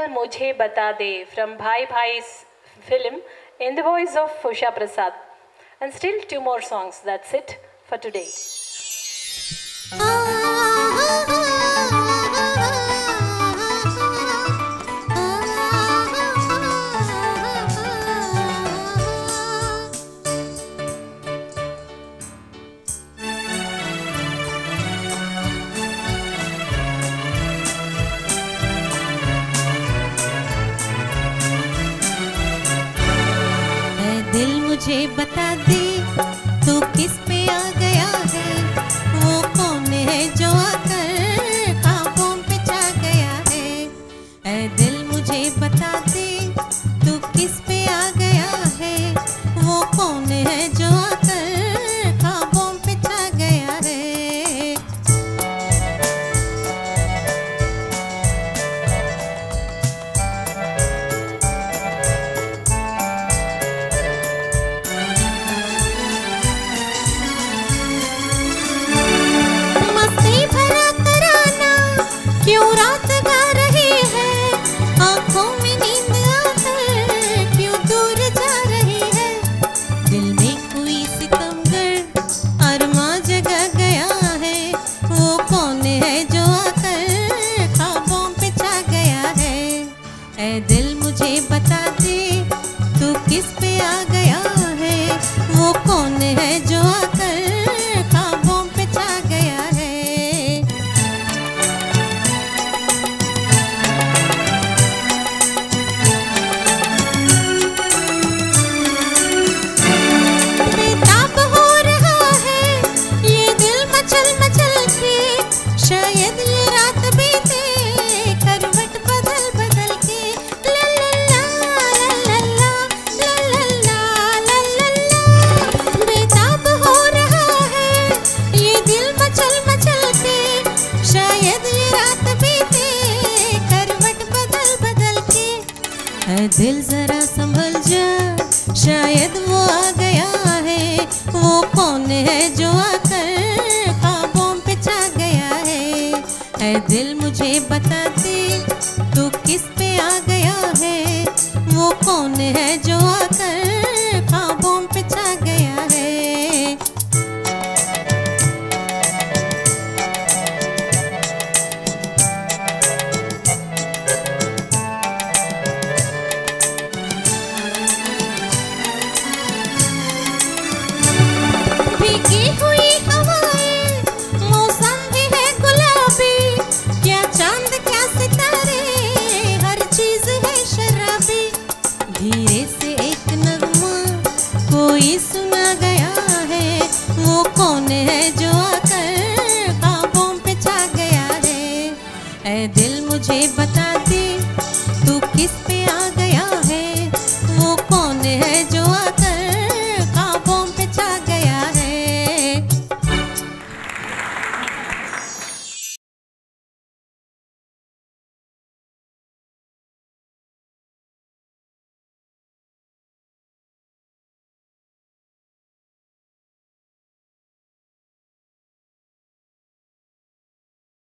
मुझे बता दे from Bhai Bhai's film in the voice of Fusha Prasad. And still two more songs. That's it for today. मुझे बता दे तू किस पे आ गया है? दिल मुझे बता दे तू किस पे आ गया है? वो कौन है जो दिल जरा संभल जा। शायद वो आ गया है, वो कौन है जो आकर पापों पे छा गया है? ऐ दिल मुझे बता सुना गया है, वो कौन है जो आकर काबों पे छा गया है? ऐ दिल मुझे बता दे तू किस पे आ